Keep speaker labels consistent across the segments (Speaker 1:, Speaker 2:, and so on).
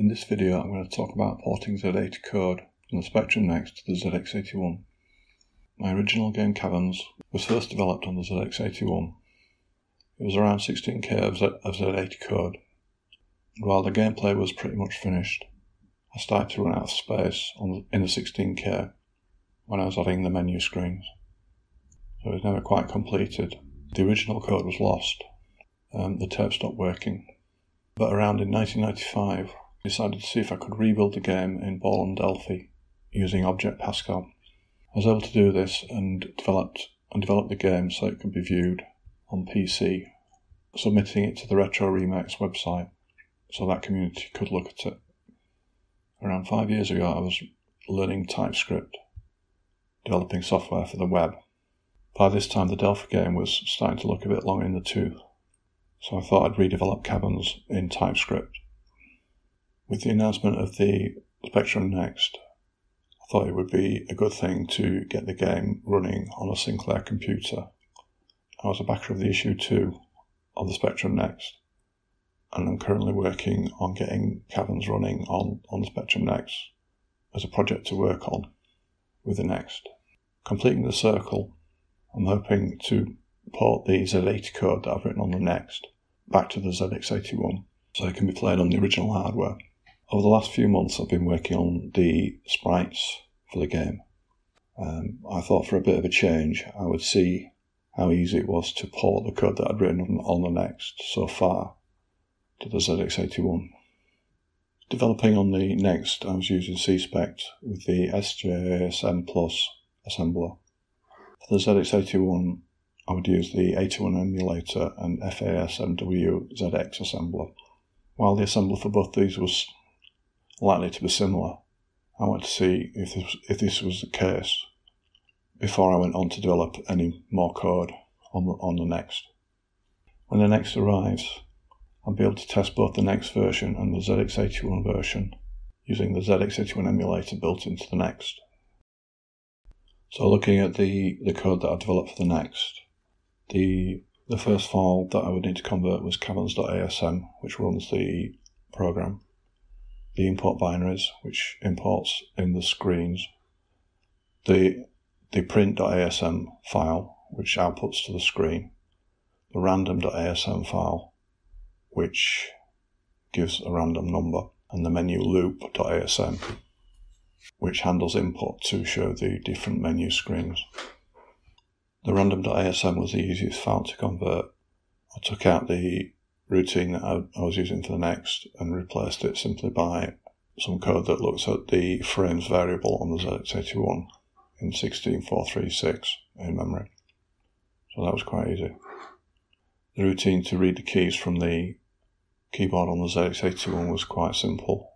Speaker 1: In this video I'm going to talk about porting Z80 code from the Spectrum Next to the ZX81. My original game Caverns was first developed on the ZX81. It was around 16k of, Z- of Z80 code. And while the gameplay was pretty much finished, I started to run out of space on the, in the 16k when I was adding the menu screens. So it was never quite completed. The original code was lost. Um, the tape stopped working. But around in 1995, I decided to see if I could rebuild the game in Borland Delphi using Object Pascal. I was able to do this and developed and developed the game so it could be viewed on PC, submitting it to the Retro Remakes website so that community could look at it. Around five years ago, I was learning TypeScript, developing software for the web. By this time, the Delphi game was starting to look a bit long in the tooth, so I thought I'd redevelop Caverns in TypeScript. With the announcement of the Spectrum Next, I thought it would be a good thing to get the game running on a Sinclair computer. I was a backer of the issue 2 of the Spectrum Next, and I'm currently working on getting Caverns running on, on the Spectrum Next as a project to work on with the Next. Completing the circle, I'm hoping to port the Z80 code that I've written on the Next back to the ZX81 so it can be played on the original hardware. Over the last few months, I've been working on the sprites for the game. Um, I thought for a bit of a change, I would see how easy it was to port the code that I'd written on, on the Next so far to the ZX81. Developing on the Next, I was using CSpect with the SJASM Plus assembler. For the ZX81, I would use the 81 emulator and FASMW ZX assembler. While the assembler for both these was likely to be similar, I wanted to see if this, if this was the case before I went on to develop any more code on the, on the Next. When the Next arrives, I'll be able to test both the Next version and the ZX81 version using the ZX81 emulator built into the Next. So looking at the, the code that I developed for the Next, the the first file that I would need to convert was caverns.asm, which runs the program. The import binaries, which imports in the screens. The the print.asm file, which outputs to the screen. The random.asm file, which gives a random number. And the menu loop.asm, which handles input to show the different menu screens. The random.asm was the easiest file to convert. I took out the routine that I, I was using for the next and replaced it simply by some code that looks at the frames variable on the ZX81 in 16436 in memory. So that was quite easy. The routine to read the keys from the keyboard on the ZX81 was quite simple.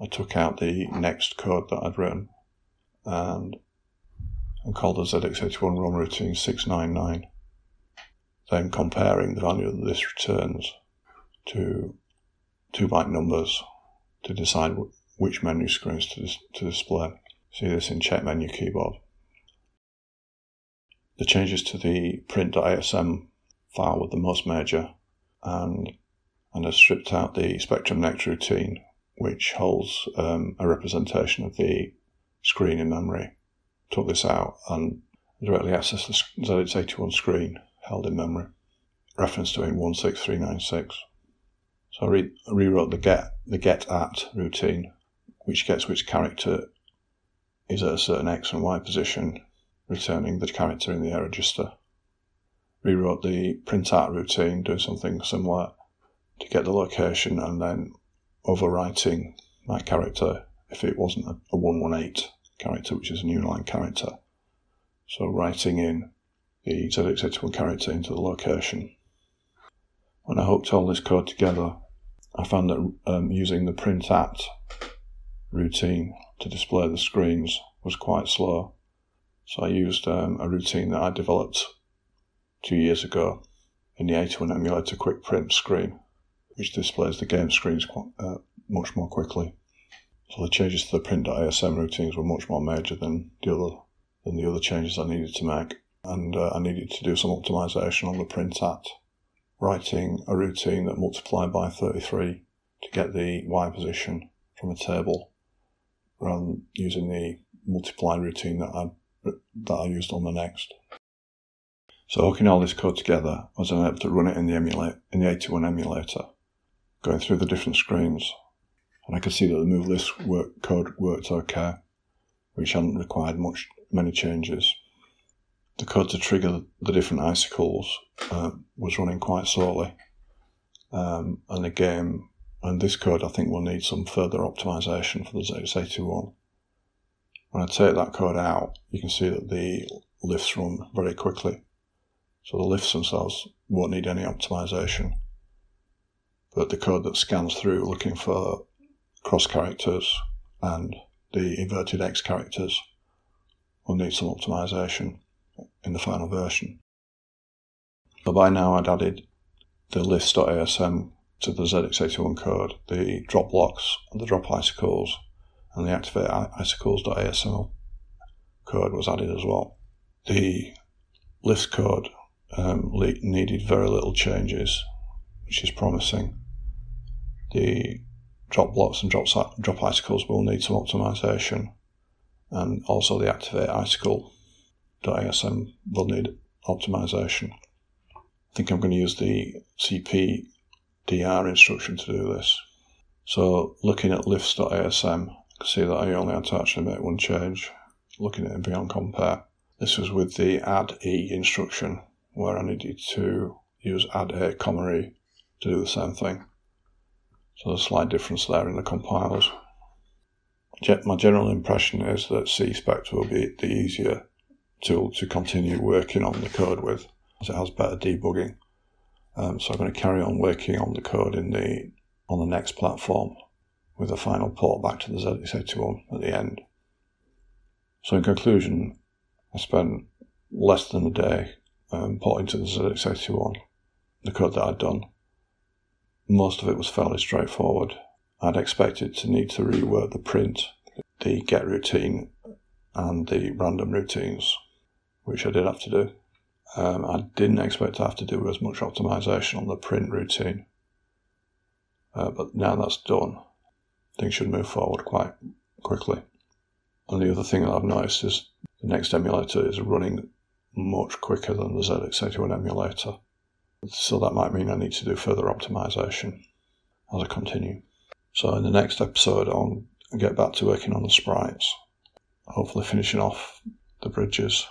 Speaker 1: I took out the next code that I'd written and and called the ZX81 ROM routine 699, then comparing the value that this returns to two byte numbers to decide which menu screens to, dis- to display. See this in check menu keyboard. The changes to the print.asm file were the most major, and and I stripped out the Spectrum Next routine, which holds um, a representation of the screen in memory took this out and directly accessed the ZX81 screen held in memory, reference to in 16396. So I re- rewrote the get the get at routine, which gets which character is at a certain x and y position, returning the character in the error register. Rewrote the print at routine, doing something similar to get the location and then overwriting my character if it wasn't a, a 118 character, which is a new line character. So writing in the ZX81 character into the location. When I hooked all this code together, I found that um, using the print at routine to display the screens was quite slow. So I used um, a routine that I developed two years ago in the 81 emulator quick print screen, which displays the game screens uh, much more quickly. So the changes to the print.asm routines were much more major than the other than the other changes I needed to make, and uh, I needed to do some optimization on the print at, writing a routine that multiplied by 33 to get the y position from a table rather than using the multiply routine that I that I used on the next. So hooking all this code together, I was able to run it in the emulate in the 81 emulator, going through the different screens, and I could see that the move list work, code worked okay, which hadn't required much many changes. The code to trigger the different icicles uh, was running quite slowly, um, and the game and this code I think will need some further optimization for the ZX81. When I take that code out, you can see that the lifts run very quickly. So the lifts themselves won't need any optimization. But the code that scans through looking for cross characters and the inverted X characters will need some optimization in the final version. But by now I'd added the lifts.asm to the ZX81 code, the drop blocks the drop icicles and the activate icicles.asml code was added as well. The lifts code um, needed very little changes, which is promising. The drop blocks and drop, drop icicles will need some optimization, and also the activate icicle.asm will need optimization. I think I'm going to use the cpdr instruction to do this. So looking at lifts.asm, I can see that I only had to actually make one change. Looking at it beyond compare, this was with the add e instruction, where I needed to use add a comma e to do the same thing. So a slight difference there in the compilers. My general impression is that CSpect will be the easier tool to continue working on the code with, as it has better debugging. Um, so I'm going to carry on working on the code in the on the next platform with a final port back to the ZX81 at the end. So in conclusion, I spent less than a day um, porting to the ZX81 the code that I'd done. Most of it was fairly straightforward. I'd expected to need to rework the print, the get routine, and the random routines, which I did have to do. Um, I didn't expect to have to do as much optimization on the print routine, uh, but now that's done, things should move forward quite quickly. And the other thing that I've noticed is the next emulator is running much quicker than the ZX81 emulator. So that might mean I need to do further optimization as I continue. So in the next episode, I'll get back to working on the sprites, hopefully finishing off the bridges,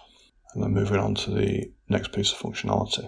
Speaker 1: and then moving on to the next piece of functionality.